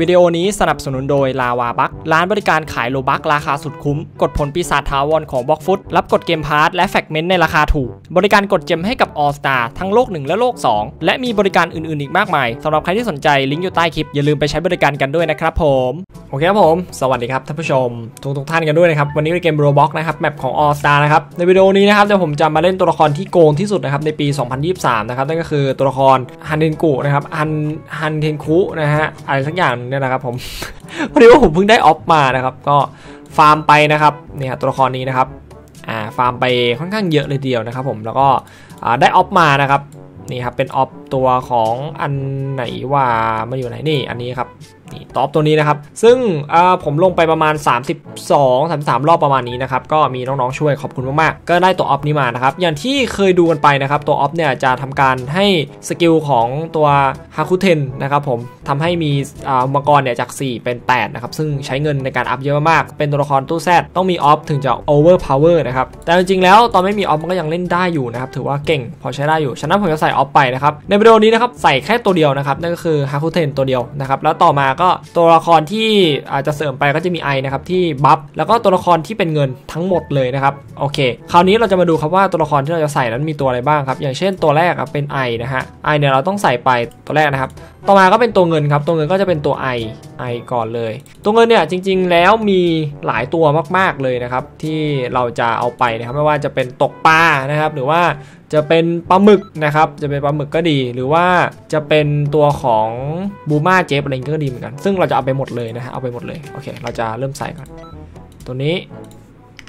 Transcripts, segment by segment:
วิดีโอนี้สนับสนุนโดย LavaBux ร้านบริการขาย Robux ราคาสุดคุ้ม กดผลปีศาจถาวรของ Blox Fruits รับกด game pass และ fragment ในราคาถูก บริการกด gem ให้กับ All Star ทั้งโลก 1 และโลก 2 และมีบริการอื่นๆอีกมากมายสำหรับใครที่สนใจลิงก์อยู่ใต้คลิปอย่าลืมไปใช้บริการกันด้วยนะครับผมโอเคครับผม สวัสดีครับท่านผู้ชม ทุกทุกท่านกันด้วยนะครับวันนี้เป็นเกม Roblox นะครับ map ของ All Star นะครับในวิดีโอนี้นะครับเดี๋ยวผมจะมาเล่นตัวละครที่โกงที่สุดนะครับในปี 2023 นะครับนั่นก็คือตัวละครฮันเทนกุนะครับฮันฮันเทนคุนะฮะอะไรสักอย่างเนี่ยนะครับผมพอดีว่าผมเพิ่งได้ออฟมานะครับ ก็ฟาร์มไปนะครับเนี่ยตัวละครนี้นะครับอ่าฟาร์มไปค่อนข้างเยอะเลยเดียวนะครับ ผมแล้วก็อ่าได้ออฟมานะครับนี่ครับเป็นออฟตัวของอันไหนว่ามาอยู่ไหนนี่อันนี้ครับ ตอฟตัวนี้นะครับ ซึ่งผมลงไปประมาณ 32 33 รอบประมาณนี้นะครับ ก็มีน้องๆช่วยขอบคุณมากๆ ก็ได้ตัวออฟนี้มานะครับ อย่างที่เคยดูกันไปนะครับ ตัวออฟเนี่ยจะทำการให้skill ของตัวฮาคุเทนนะครับผมทำให้มีอ่ามังกรเนี่ยจาก 4 เป็น 8 นะครับ ซึ่งใช้เงินในการอัพเยอะมาก เป็นตัวละครตู้ Z ต้องมี orb ถึงจะ overpower นะครับ แต่จริงๆแล้วตอนไม่มี orb มันก็ยังเล่นได้อยู่นะครับ ถือว่าเก่งพอใช้ได้อยู่ ฉะนั้นผมจะใส่ orb ไปนะครับ ในวิดีโอนี้นะครับใส่แค่ตัวเดียวนะครับ นั่นก็คือฮาคุเทนตัวเดียวนะครับ แล้วต่อมาก็ตัวละครที่อาจจะเสริมไปก็จะมีไอนะครับที่ buff แล้วก็ตัวละครที่เป็นเงินทั้งหมดเลยนะครับโอเค คราวนี้เราจะมาดูครับว่าตัวละครที่เราจะใส่นั้นมีตัวอะไรบ้างครับ อย่างเช่นตัวแรกครับเป็นไอนะฮะไอเนี่ยเราต้องใส่ไปตัวแรกนะครับ ต่อมาก็เป็นตัวเงินครับตัวเงินก็จะเป็นตัวไอ I ก่อนเลย ตัวเงินเนี่ยจริง ๆ แล้วมีหลายตัวมาก ๆเลยนะครับ ที่เราจะเอาไปนะครับไม่ว่าจะเป็นตกปลานะครับ หรือว่าจะเป็นปลาหมึกนะครับ จะเป็นปลาหมึกก็ดี หรือว่าจะเป็นตัวของบูมาเจฟอะไรก็ดีเหมือนกัน ซึ่งเราจะเอาไปหมดเลยนะฮะเอาไปหมดเลยโอเค เราจะเริ่มใส่ก่อน ตัวนี้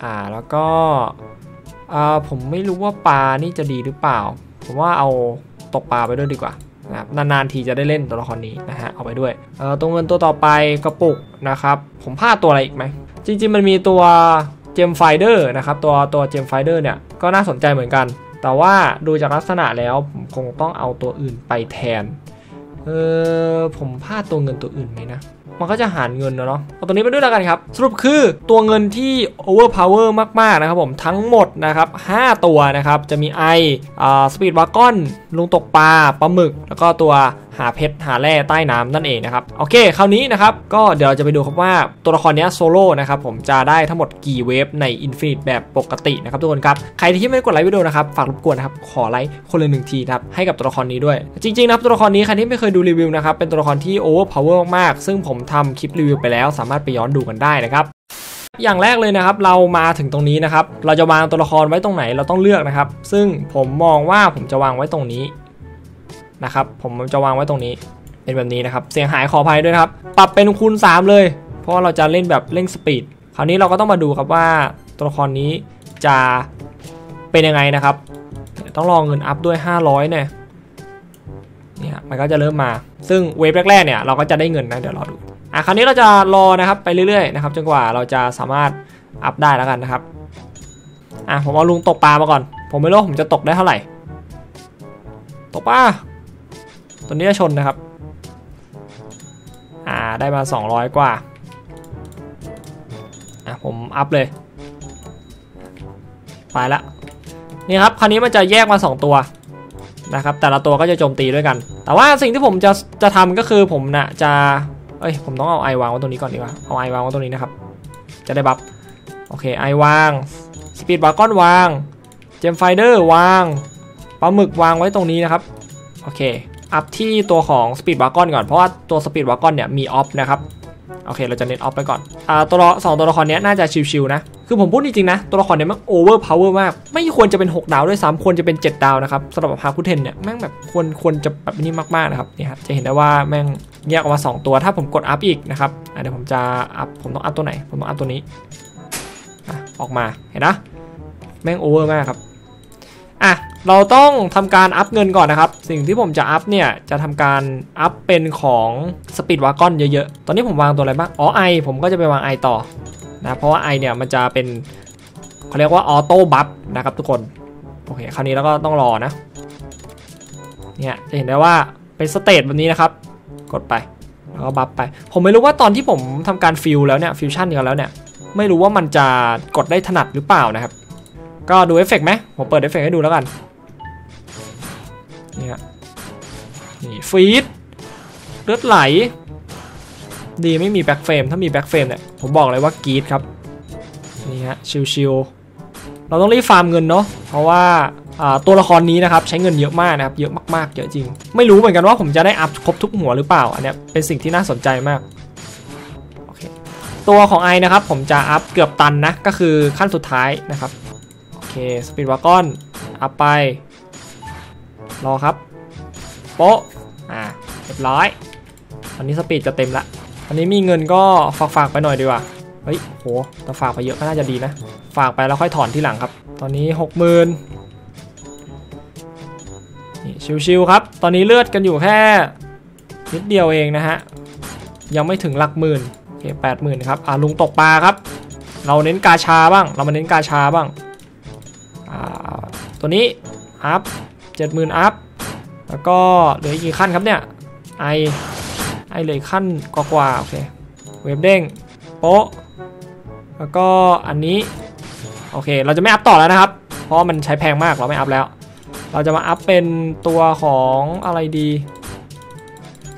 อ่าแล้วก็อ่าผมไม่รู้ว่าปลานี่จะดีหรือเปล่า ผมว่าเอาตกปลาไปด้วยดีกว่า นะครับนานๆทีจะได้เล่นตัวละครนี้นะฮะเอาไปด้วยเอ่อตัวเงินตัวต่อไปกระปุกนะครับผมพลาดตัวอะไรอีกไหมจริงๆมันมีตัวเจมไฟเดอร์นะครับตัวตัวเจมไฟเดอร์เนี่ยก็น่าสนใจเหมือนกัน แต่ว่าดูจากลักษณะแล้วผมคงต้องเอาตัวอื่นไปแทนเออผมพลาดตัวเงินตัวอื่นไหมนะ มันก็จะหารเงินนะเนาะเอาตัวนี้ไปด้วยแล้วกันครับ สรุปคือตัวเงินที่ overpower มาก ๆ นะครับผมทั้งหมดนะครับ 5 ตัวนะครับ จะมีไออ่าสปีดวากอนลุงตกปลาปลาหมึก แล้วก็ตัว หาเพชรหาแร่ใต้น้ำนั่นเองนะครับโอเคคราวนี้นะครับก็เดี๋ยวเราจะไปดูครับว่าตัวละครนี้โซโล่นะครับผมจะได้ทั้งหมดกี่เวฟใน Infinite แบบปกตินะครับทุกคนครับใครที่ไม่ได้กดไลค์วิดีโอนะครับฝากรบกวนนะครับขอไลค์คนละหนึ่งทีนะครับให้กับตัวละครนี้ด้วย จริงๆนะครับตัวละครนี้ใครที่ไม่เคยดูรีวิวนะครับเป็นตัวละครที่ overpower มากๆซึ่งผมทำคลิปรีวิวไปแล้ว สามารถไปย้อนดูกันได้นะครับอย่างแรกเลยนะครับเรามาถึงตรงนี้นะครับเราจะวางตัวละครไว้ตรงไหนเราต้องเลือกนะครับ ซึ่งผมมองว่าผมจะวางไว้ตรงนี้ นะครับ ผมจะวางไว้ตรงนี้เป็นแบบนี้นะครับ เสียงหายขออภัยด้วยครับ ปรับเป็นคูณ 3 เลย เพราะว่าเราจะเล่นแบบเร่งสปีด คราวนี้เราก็ต้องมาดูครับว่าตัวละครนี้จะเป็นยังไงนะครับ ต้องรองเงินอัพด้วย 500เนี่ยเนี่ยมันก็จะเริ่มมา ซึ่งเวฟแรกๆเนี่ยเราก็จะได้เงินนะ เดี๋ยวรอดู อะคราวนี้เราจะรอนะครับไปเรื่อยๆนะครับจนกว่าเราจะสามารถอัพได้แล้วกันนะครับ อะผมเอาลุงตกปลามาก่อน ผมไม่รู้ผมจะตกได้เท่าไหร่ ตกปลา ตัวนี้จะชนนะครับ อ่าได้มา 200 กว่า อะผมอัพเลย ไปละ นี่ครับ คราวนี้มันจะแยกมา 2 ตัวนะครับ แต่ละตัวก็จะโจมตีด้วยกัน แต่ว่าสิ่งที่ผมจะจะทำก็คือผมนะจะ เอ้ย ผมต้องเอาไอวางไว้ตรงนี้ก่อนดีกว่า เอาไอวางไว้ตรงนี้นะครับ จะได้ buff โอเคไอวาง Speedwagon วาง เจมไฟเดอร์วาง ปลาหมึกวางไว้ตรงนี้นะครับ โอเค อัพที่ตัวของ Speedwagon ก่อน เพราะว่าตัว Speedwagon เนี่ยมี orb นะครับ โอเค เราจะเน้นอัพไปก่อนอ่าตัวละสองตัวละครเนี้ยน่าจะชิวๆนะ คือผมพูดจริงๆนะ ตัวละครเนี้ยมัน overpower มาก ไม่ควรจะเป็น 6 ดาวด้วยซ้ำควรจะเป็น 7 ดาวนะครับสำหรับฮาคุเทนเนี่ยแม่งแบบควรควรจะแบบนี้มากๆนะครับนี่ครับจะเห็นได้ว่าแม่งแยกออกมา 2 ตัวถ้าผมกดอัพอีกนะครับเดี๋ยวผมจะอัพผมต้องอัพตัวไหน ผมต้องอัพตัวนี้อะออกมาเห็นนะแม่งโอเวอร์มากครับอะ เราต้องทำการอัพเงินก่อนนะครับ สิ่งที่ผมจะอัพเนี่ยจะทำการอัพเป็นของ Speedwagon เยอะๆ ตอนนี้ผมวางตัวอะไรบ้าง อ๋อไอผมก็จะไปวางไอต่อนะเพราะว่าไอเนี่ยมันจะเป็นเขาเรียกว่า auto buff นะครับทุกคน โอเคคราวนี้เราก็ต้องรอนะ เนี่ยจะเห็นได้ว่าเป็น state แบบนี้นะครับ กดไปแล้วก็ buff ไป ผมไม่รู้ว่าตอนที่ผมทำการฟิลแล้วเนี่ยฟิวชั่นกันแล้วเนี่ยไม่รู้ว่ามันจะกดได้ถนัดหรือเปล่านะครับ ก็ดูเอฟเฟกต์ไหมผมเปิดเอฟเฟกต์ให้ดูแล้วกัน นี่ bleed เลือดไหล ดีไม่มี black flame ถ้ามี black flame เนี่ยผมบอกเลยว่ากรีดครับ นี่ฮะชิวๆเราต้องรีบฟาร์มเงินเนาะเพราะว่าตัวละครนี้นะครับใช้เงินเยอะมากนะครับเยอะมากๆเยอะจริง ไม่รู้เหมือนกันว่าผมจะได้อัพครบทุกหัวหรือเปล่าอันเนี้ยเป็นสิ่งที่น่าสนใจมากโอเคตัวของไอนะครับผมจะอัพเกือบตันนะก็คือขั้นสุดท้ายนะครับโอเค Speedwagonอัพไปรอครับโป๊ะ ยบร้อยตอนนี้สปีดจะเต็มละตอนนี้มีเงินก็ฝากฝากไปหน่อยดีกว่าเฮ้ยโหแต่ฝากไปเยอะก็น่าจะดีนะ ฝากไปแล้วค่อยถอนที่หลังครับ ตอนนี้หกหมื่นนี่ชิวๆครับ ตอนนี้เลือดกันอยู่แค่นิดเดียวเองนะฮะ ยังไม่ถึงหลักหมื่นโอเคแปดหมื่นครับ อ่าลุงตกปลาครับ เราเน้นกาชาบ้าง เรามาเน้นกาชาบ้าง อ่า ตัวนี้อัพเจ็ดหมื่นอัพ แล้วก็เหลืออีกกี่ขั้นครับเนี่ย ไอไอเลยขั้นกว่าๆโอเค wave เด้งโป๊ะแล้วก็อันนี้ โอเค เราจะไม่อัพต่อแล้วนะครับ เพราะมันใช้แพงมากเราไม่อัพแล้ว เราจะมาอัพเป็นตัวของอะไรดี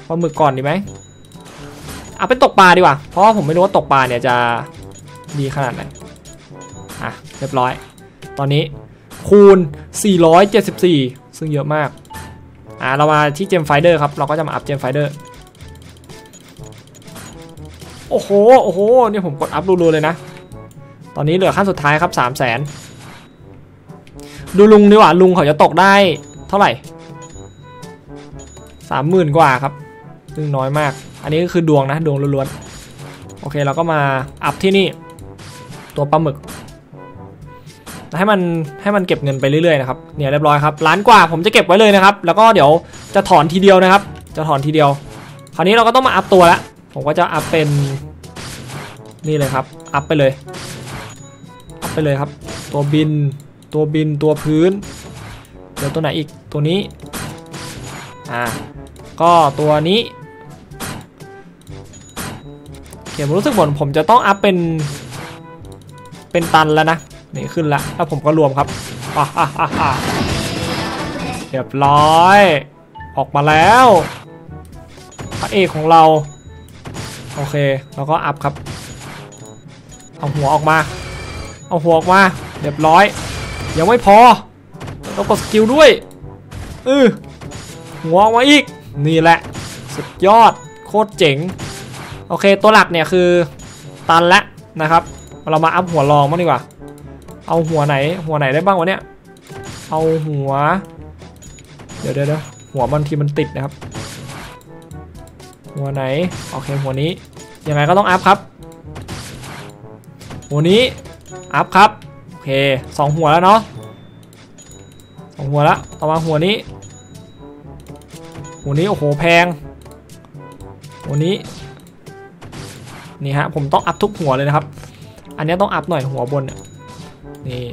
ปลาหมึกก่อนดีไหมอัพเป็นตกปลาดีกว่า เพราะผมไม่รู้ว่าตกปลาเนี่ยจะดีขนาดไหน อะ เรียบร้อย ตอนนี้คูณ 474 ซึ่งเยอะมาก อ่าเรามาที่เจมไฟเดอร์ครับ เราก็จะมาอัพเจมไฟเดอร์โอ้โห โอ้โห นี่ผมกดอัพรัวๆเลยนะ ตอนนี้เหลือขั้นสุดท้ายครับ3 0 0แสนดูลุงดีกว่าลุงเขาจะตกได้เท่าไหร่สามหมื่นกว่าครับ ซึ่งน้อยมาก อันนี้ก็คือดวงนะ ดวงล้วนๆ โอเค เราก็มาอัพที่นี่ ตัวปลาหมึก ให้มันให้มันเก็บเงินไปเรื่อยๆนะครับเนี่ยเรียบร้อยครับล้านกว่าผมจะเก็บไว้เลยนะครับ แล้วก็เดี๋ยวจะถอนทีเดียวนะครับ จะถอนทีเดียว คราวนี้เราก็ต้องมาอัพตัวแล้วผมก็จะอัพเป็นนี่เลยครับอัพไปเลยอัพไปเลยครับ ตัวบินตัวบินตัวพื้น เดี๋ยวตัวไหนอีกตัวนี้อ่าก็ตัวนี้โอเคผมรู้สึกเหมือนผมจะต้องอัพเป็นเป็นตันแล้วนะ นี่ขึ้นแล้วแล้วผมก็รวมครับเรียบร้อย ออกมาแล้วพระเอกของเรา โอเค แล้วก็อัพครับ เอาหัวออกมา เอาหัวออกมา เรียบร้อย ยังไม่พอต้องกด skill ด้วยเออหัวออกมาอีก นี่แหละ สุดยอด โคตรเจ๋ง โอเค ตัวหลักเนี่ยคือ ตันแล้วนะครับ เรามาอัพหัวรองบ้างดีกว่า เอาหัวไหน หัวไหนได้บ้างวะเนี่ย เอาหัว เดี๋ยวเดี๋ยวหัวบางทีมันติดนะครับ หัวไหน โอเคหัวนี้ ยังไงก็ต้องอัพครับ หัวนี้ อัพครับ โอเคสองหัวแล้วเนาะสองหัวแล้วต่อมาหัวนี้ หัวนี้โอ้โหแพง หัวนี้ นี่ฮะผมต้องอัพทุกหัวเลยนะครับ อันนี้ต้องอัพหน่อยหัวบนเนี่ย นี่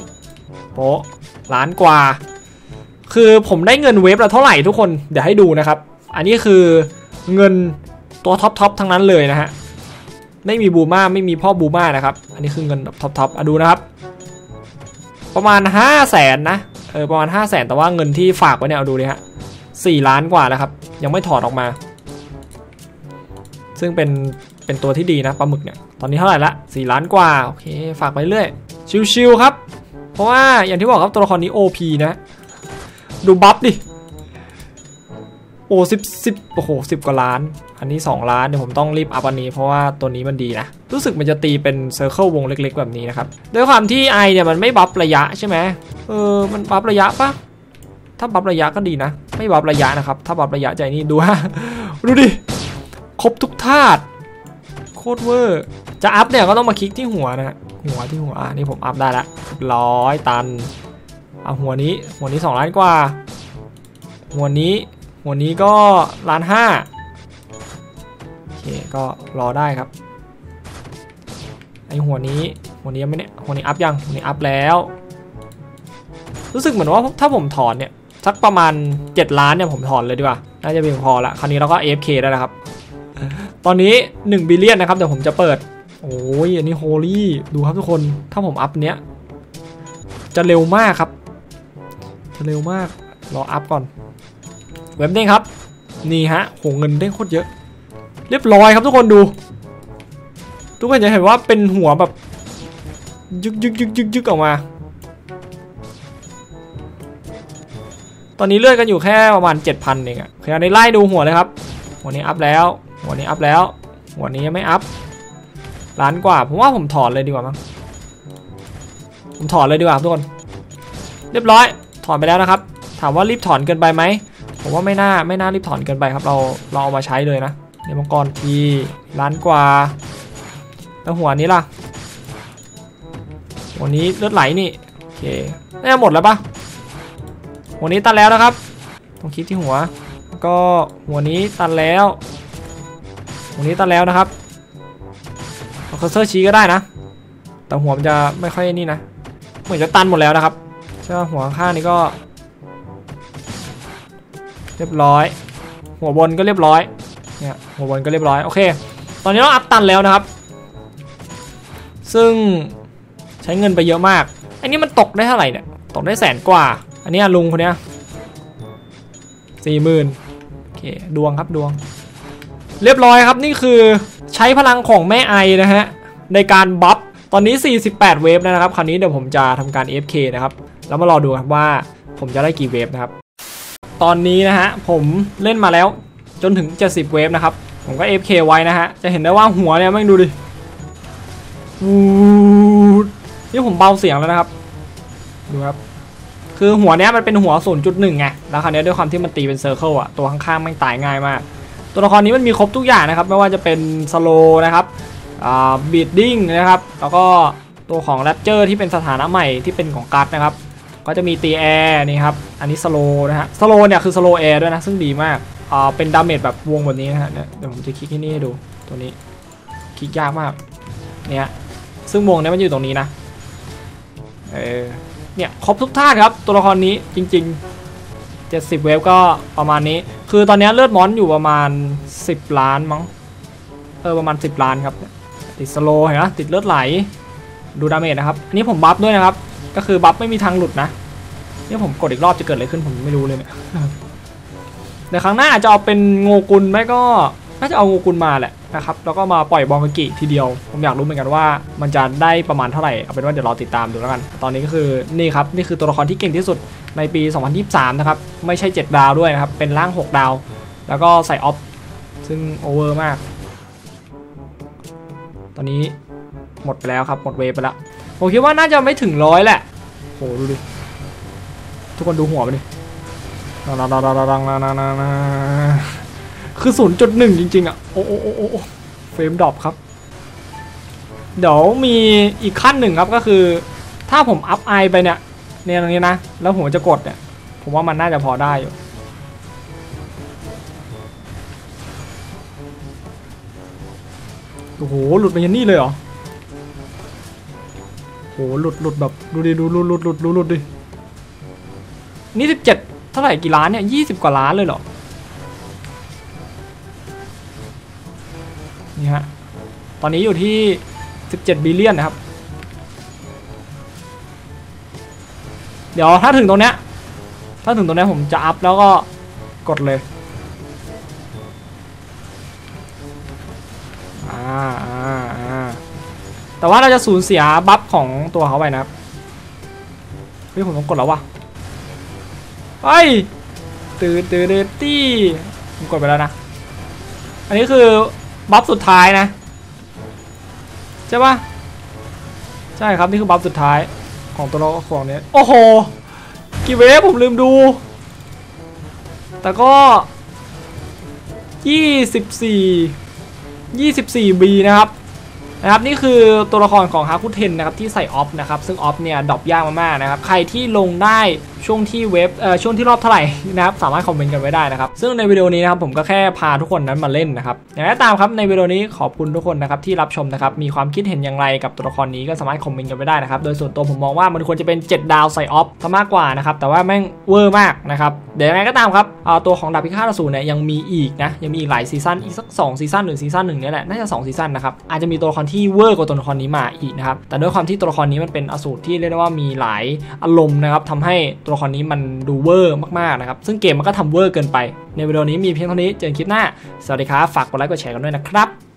โป๊ะล้านกว่า คือผมได้เงินเวฟแล้วเท่าไหร่ทุกคนเดี๋ยวให้ดูนะครับ อันนี้คือเงินตัวท็อปทอปทั้งนั้นเลยนะฮะไม่มีบูมาไม่มีพ่อบูมานะครับ อันนี้คือเงินท็อปท็อปอะดูนะครับ ประมาณ 5 0 0แสนนะเออประมาณ 5 0 0แสนแต่ว่าเงินที่ฝากไว้เนี่ยเอาดูดิฮะสี่ล้านกว่าแล้วครับ ยังไม่ถอดออกมา ซึ่งเป็นเป็นตัวที่ดีนะปลาหมึกเนี่ย ตอนนี้เท่าไหร่ละสี่ล้านกว่า โอเค ฝากไปเรื่อย ชิวๆครับ เพราะว่าอย่างที่บอกครับตัวละครนี้ OP นะ ดู buff ดิ โอ้สิบสิบโอ้โหสิบกว่าล้าน อันนี้ 2 ล้านเดี๋ยวผมต้องรีบอัพอันนี้เพราะว่าตัวนี้มันดีนะ รู้สึกมันจะตีเป็น circle วงเล็กๆ แบบนี้นะครับ ด้วยความที่ไอเนี่ยมันไม่ buff ระยะใช่ไหมเออ มัน buff ระยะปะถ้า buff ระยะก็ดีนะ ไม่ buff ระยะนะครับ ถ้า buff ระยะใจนี่ดูฮะ ดูดิ ครบทุกธาตุโคตรเวอร์ จะอัพเนี่ยก็ต้องมาคลิกที่หัวนะฮะหัวที่หัวอะนี่ผมอัพได้ละร้อยตันเอาหัวนี้หัวนี้ 2 ล้านกว่า หัวนี้หัวนี้ก็ล้านห้าโอเคก็รอได้ครับไอหัวนี้หัวนี้ยังไม่เนี่ยหัวนี้อัพยังหัวนี้อัพแล้ว รู้สึกเหมือนว่าถ้าผมถอนเนี่ยสักประมาณ 7 ล้านเนี่ยผมถอนเลยดีกว่าน่าจะเพียงพอละคราวนี้เราก็ AFK ได้แล้วครับ ตอนนี้1 billion นะครับเดี๋ยวผมจะเปิด โอ้ยอันนี้ holy ดูครับทุกคนถ้าผมอัพเนี้ย จะเร็วมากครับ จะเร็วมากรออัพก่อน wave เด้งครับ นี่ฮะโหเงินเด้งโคตรเยอะ เรียบร้อยครับทุกคนดู ทุกคนจะเห็นว่าเป็นหัวแบบ ยึกยึกยึกยึกยึกออกมา ตอนนี้เลือดกันอยู่แค่ประมาณ 7,000เองอะขยันในไล่ดูหัวเลยครับ หัวนี้อัพแล้ว หัวนี้อัพแล้ว หัวนี้ยังไม่อัพ ล้านกว่า ผมว่าผมถอนเลยดีกว่ามั้งผมถอนเลยดีกว่าทุกคน เรียบร้อย ถอนไปแล้วนะครับ ถามว่ารีบถอนเกินไปไหม ผมว่าไม่น่าไม่น่ารีบถอนเกินไปครับ เราเราเอามาใช้เลยนะเดมังกรทีล้านกว่า แล้วหัวนี้ล่ะหัวนี้เลือดไหลนี่โอเคน่าหมดแล้วปะหัวนี้ตันแล้วนะครับต้องคลิกที่หัวแล้วก็หัวนี้ตันแล้วหัวนี้ตันแล้วนะครับ อาเคอร์เซอร์ชี้ก็ได้นะ แต่หัวมันจะไม่ค่อยนี่นะ เหมือนจะตันหมดแล้วนะครับใช่ไหมหัวข้างนี้ก็ เรียบร้อย หัวบนก็เรียบร้อย เนี่ยหัวบนก็เรียบร้อยโอเค ตอนนี้เราอัพตันแล้วนะครับ ซึ่งใช้เงินไปเยอะมาก อันนี้มันตกได้เท่าไหร่เนี่ย ตกได้แสนกว่า อันนี้ลุงคนเนี้ยสี่หมื่นโอเค ดวงครับดวง เรียบร้อยครับนี่คือใช้พลังของแม่ไอนะฮะ ในการบัฟตอนนี้ 48 เวฟแล้วนะครับ คราวนี้เดี๋ยวผมจะทำการ FK นะครับ แล้วมารอดูครับว่าผมจะได้กี่เวฟนะครับ ตอนนี้นะฮะผมเล่นมาแล้วจนถึง 70 เวฟนะครับ ผมก็ FK ไว้นะฮะ จะเห็นได้ว่าหัวเนี่ยแม่งดูดิวูดนี่ผมเบาเสียงแล้วนะครับ ดูครับ คือหัวเนี้ยมันเป็นหัว 0.1ไง แล้วคราวนี้ด้วยความที่มันตีเป็น circle อะตัวข้างๆแม่งตายง่ายมาก ตัวละครนี้มันมีครบทุกอย่างนะครับ ไม่ว่าจะเป็น slow นะครับ bleeding นะครับ แล้วก็ตัวของ rupture ที่เป็นสถานะใหม่ที่เป็นของการ์ดนะครับ ก็จะมีตีแอร์นี่ครับ อันนี้ slow นะฮะ slow เนี่ยคือ slow air ด้วยนะ ซึ่งดีมากอ่าเป็น damage แบบวงแบบนี้นะฮะเดี๋ยวผมจะคลิกที่นี่ให้ดู ตัวนี้ คลิกยากมาก เนี่ย ซึ่งวงเนี้ยมันอยู่ตรงนี้นะ เออเนี่ย ครบทุกธาตุครับ ตัวละครนี้จริง ๆ 70 wave ก็ประมาณนี้ คือตอนนี้เลือด mon อยู่ประมาณ 10 ล้านมั้ง เออประมาณ 10 ล้านครับ ติด slow เห็นไหมติดเลือดไหล ดู damage นะครับ อันนี้ผม buff ด้วยนะครับ ก็คือ buff ไม่มีทางหลุดนะ นี่ผมกดอีกรอบจะเกิดอะไรขึ้นผมไม่รู้เลยเนี่ยเดี๋ยวครั้งหน้าอาจจะเอาเป็นโงกุลไม่ก็น่าจะเอาโงกุลมาแหละ นะครับแล้วก็มาปล่อยบองกากิทีเดียว ผมอยากรู้เหมือนกันว่ามันจะได้ประมาณเท่าไหร่เอาเป็นว่าเดี๋ยวรอติดตามดูแล้วกัน ตอนนี้ก็คือนี่ครับนี่คือตัวละครที่เก่งที่สุดในปี 2023 นะครับไม่ใช่ 7 ดาวด้วยนะครับเป็นร่าง 6 ดาว แล้วก็ใส่ออฟซึ่งโอเวอร์มาก ตอนนี้หมดไปแล้วครับหมดเวไปแล้วผมคิดว่าน่าจะไม่ถึงร้อยแหละโหดูดิทุกคนดูหัวมันดิดังดังดังดังดังดัง คือ 0.1 จริง ๆ อะโอ้โอ้โอ้โอ้เฟรมดรอปครับ เดี๋ยวมีอีกขั้นหนึ่งครับก็คือ ถ้าผมอัพไอไปเนี่ย เนี่ยตรงนี้นะ แล้วผมจะกดเนี่ย ผมว่ามันน่าจะพอได้อยู่โอ้โห หลุดมายันนี่เลยเหรอโหหลุดหลุดแบบ ดูดิ ดูหลุดหลุดหลุดหลุดหลุดดิ นี่สิบเจ็ดเท่าไหร่กี่ล้านเนี่ยยี่สิบกว่าล้านเลยเหรอ ตอนนี้อยู่ที่สิบเจ็ดบิลเลียนนะครับ เดี๋ยวถ้าถึงตรงเนี้ย ถ้าถึงตรงเนี้ยผมจะอัพแล้วก็กดเลยแต่ว่าเราจะสูญเสียบัฟของตัวเขาไปนะครับเฮ้ยผมต้องกดแล้ววะไปตื่นตื่นตื่นตี้ผมกดไปแล้วนะ อันนี้คือบัฟสุดท้ายนะ ช่ปะใช่ครับนี่คือบัฟสุดท้ายของตัวละครเนี้ยโอ้โหกี่เวฟผมลืมดู แต่ก็ 24 24 B นะครับนะครับนี่คือตัวละครของฮาคุเทนนะครับที่ใส่ orb นะครับซึ่ง orb เนี่ย drop ยากมากๆนะครับใครที่ลงได้ ช่วงที่ wave เอ่อช่วงที่รอบเท่าไหร่นะครับสามารถคอมเมนต์กันไว้ได้นะครับ ซึ่งในวิดีโอนี้นะครับผมก็แค่พาทุกคนนั้นมาเล่นนะครับอย่างไรก็ตามครับในวิดีโอนี้ขอบคุณทุกคนนะครับที่รับชมนะครับมีความคิดเห็นอย่างไรกับตัวละครนี้ก็สามารถคอมเมนต์กันไว้ได้นะครับโดยส่วนตัวผมมองว่ามันควรจะเป็น 7 ดาวใส่ orb ซะมากกว่านะครับแต่ว่าแม่งเวอร์มากนะครับเดี๋ยวยังไงก็ตามครับเอาตัวของดาบพิฆาตอสูรเนี่ยยังมีอีกนะยังมีอีกหลายซีซั่นอีกสัก2ซีซั่นหรือซีซั่นหนึ่งเนี่แหละน่าจะ2ซีซั่นนะครับอาจจะมีตัวละครที่เวอร์กว่าตัวละครนี้มาอีกนะครับแต่ด้วยความที่ตัวละครนี้มันเป็นอสูรที่เรียกได้ว่ามีหลายอารมณ์นะครับทำให้ตัวละครนี้มันดูเวอร์มากๆนะครับ ซึ่งเกมมันก็ทำเวอร์เกินไป ในวิดีโอนี้มีเพียงเท่านี้ เจอกันคลิปหน้า สวัสดีครับ ฝากกดไลค์กดแชร์กันด้วยนะครับ